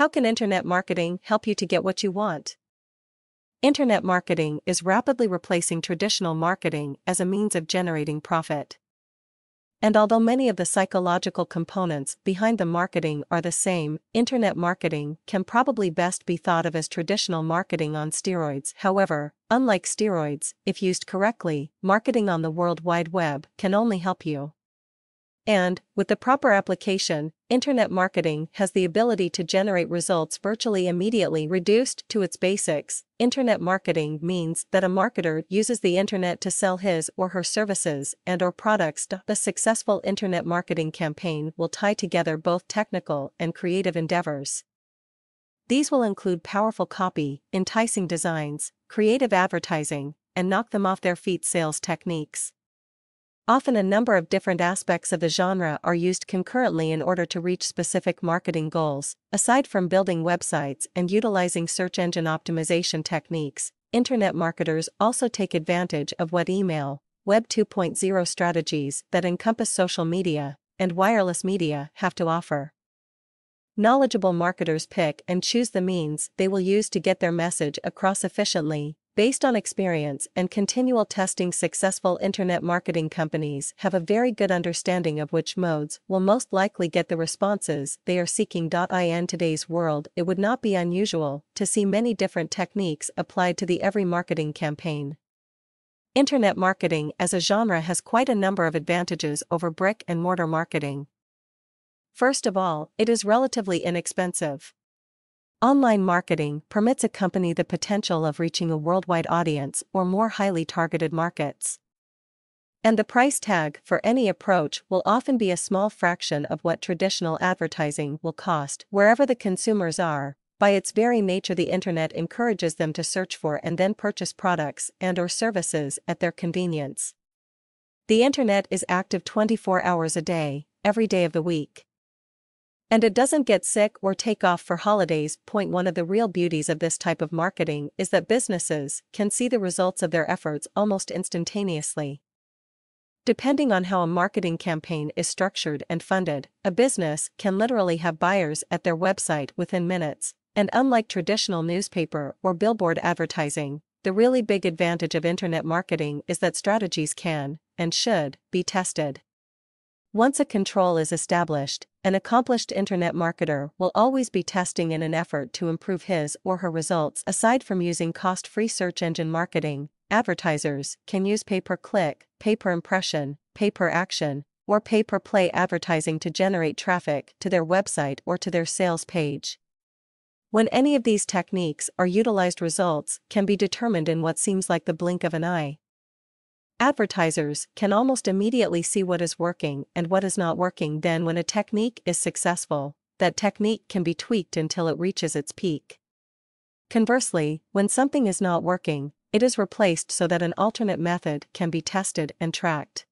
How can internet marketing help you to get what you want? Internet marketing is rapidly replacing traditional marketing as a means of generating profit. And although many of the psychological components behind the marketing are the same, internet marketing can probably best be thought of as traditional marketing on steroids. However, unlike steroids, if used correctly, marketing on the World Wide Web can only help you. And, with the proper application, internet marketing has the ability to generate results virtually immediately reduced to its basics. Internet marketing means that a marketer uses the internet to sell his or her services and or products. The successful internet marketing campaign will tie together both technical and creative endeavors. These will include powerful copy, enticing designs, creative advertising, and knock them off their feet sales techniques. Often a number of different aspects of the genre are used concurrently in order to reach specific marketing goals. Aside from building websites and utilizing search engine optimization techniques, internet marketers also take advantage of what email, Web 2.0 strategies that encompass social media and wireless media have to offer. Knowledgeable marketers pick and choose the means they will use to get their message across efficiently Based on experience and continual testing, successful internet marketing companies have a very good understanding of which modes will most likely get the responses they are seeking. In today's world, it would not be unusual to see many different techniques applied to the every marketing campaign. Internet marketing as a genre has quite a number of advantages over brick and mortar marketing. First of all, it is relatively inexpensive. Online marketing permits a company the potential of reaching a worldwide audience or more highly targeted markets. And the price tag for any approach will often be a small fraction of what traditional advertising will cost wherever the consumers are. By its very nature the internet encourages them to search for and then purchase products and or services at their convenience. The internet is active 24 hours a day, every day of the week. And it doesn't get sick or take off for holidays. Point one of the real beauties of this type of marketing is that businesses can see the results of their efforts almost instantaneously. Depending on how a marketing campaign is structured and funded, a business can literally have buyers at their website within minutes. And unlike traditional newspaper or billboard advertising, the really big advantage of internet marketing is that strategies can, and should, be tested. Once a control is established, an accomplished internet marketer will always be testing in an effort to improve his or her results. Aside from using cost free search engine marketing, advertisers can use pay per click, pay per impression, pay per action, or pay per play advertising to generate traffic to their website or to their sales page. When any of these techniques are utilized, results can be determined in what seems like the blink of an eye. Advertisers can almost immediately see what is working and what is not working. Then, when a technique is successful, that technique can be tweaked until it reaches its peak. Conversely, when something is not working, it is replaced so that an alternate method can be tested and tracked.